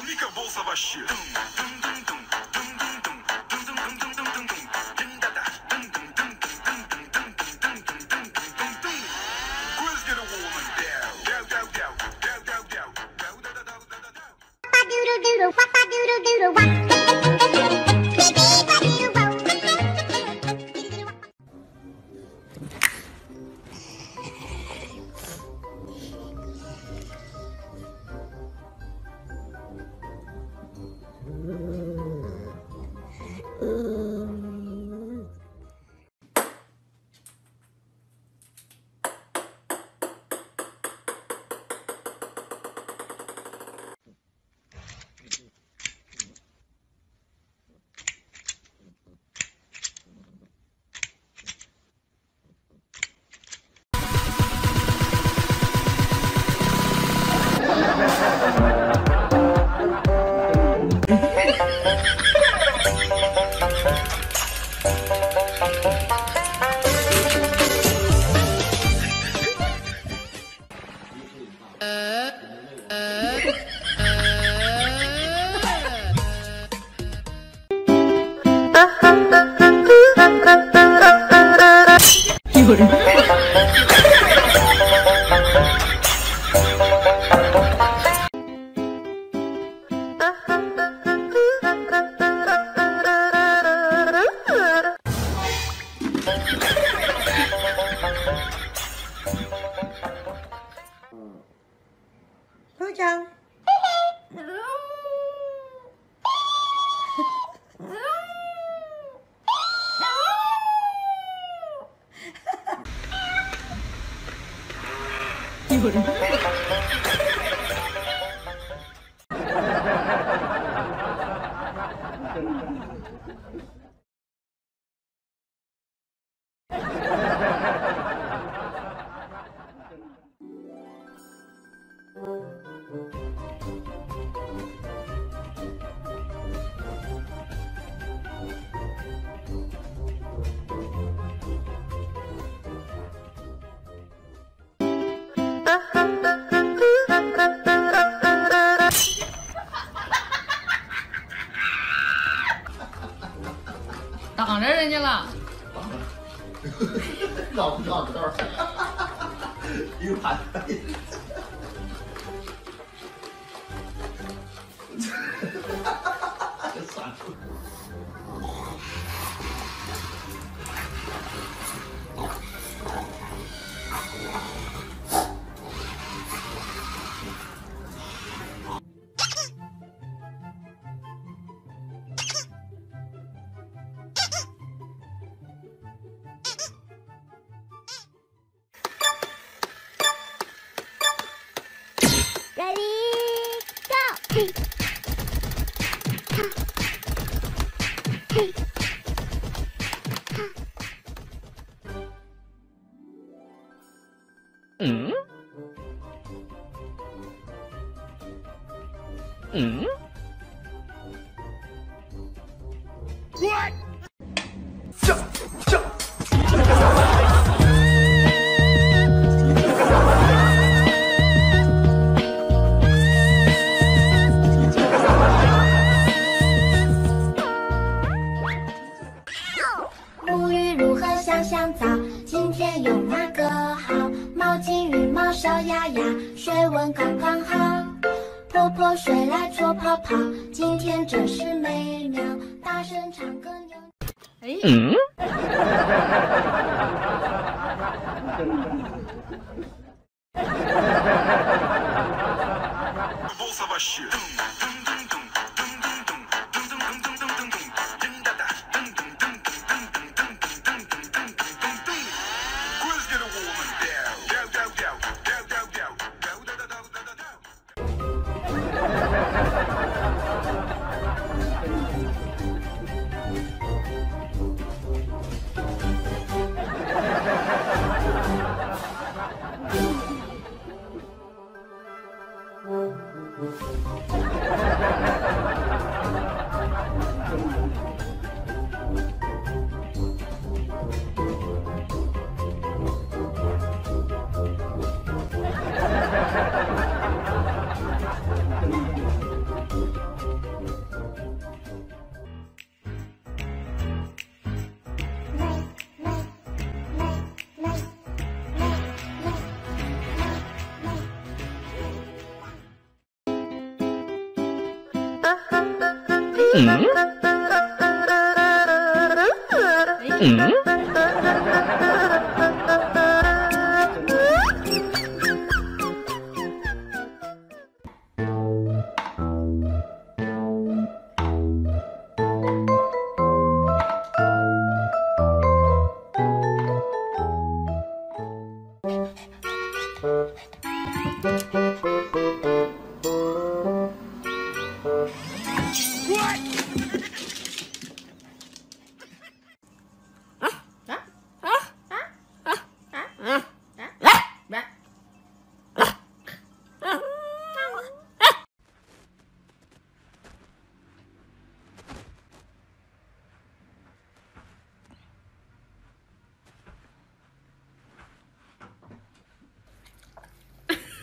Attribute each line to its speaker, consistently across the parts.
Speaker 1: Aplica a
Speaker 2: bolsa baixinha. 会儿。
Speaker 3: 挡着人家了。
Speaker 4: 绕 不绕道 一盘
Speaker 2: Hmm? Hmm? What? Stop. 文刚刚好。泼泼水来搓泡泡，今天真是美妙，大声唱歌扭。
Speaker 3: 哎。
Speaker 5: 嗯。Música
Speaker 6: 嗯。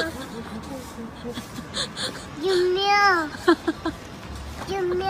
Speaker 6: 命！救命！救命！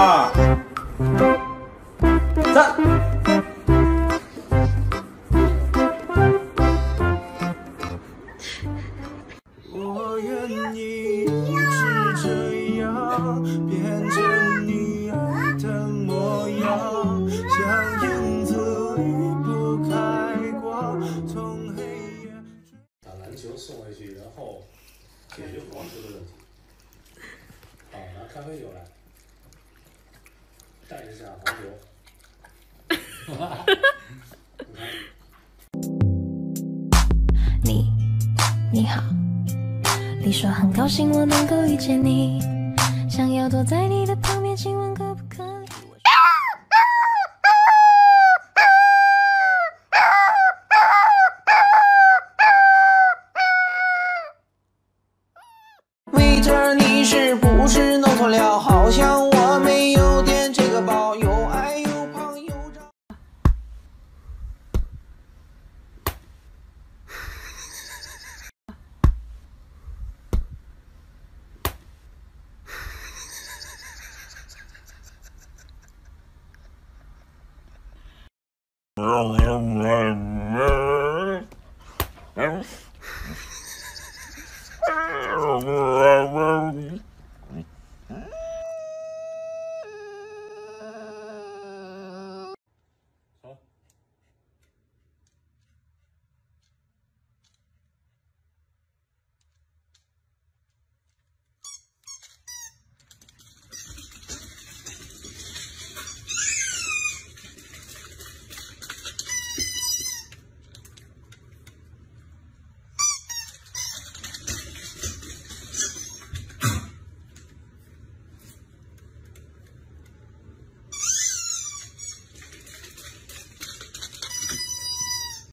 Speaker 4: 二三。我愿意是这样，变成你爱的模样，像影子离不开光，从黑夜。
Speaker 7: 把篮球送回去，然后解决黄球的问题。好，拿咖啡酒来，带一下黄球。你，
Speaker 8: 你，好。你说很高兴我能够遇见你，想要躲在你的旁边，亲吻可不可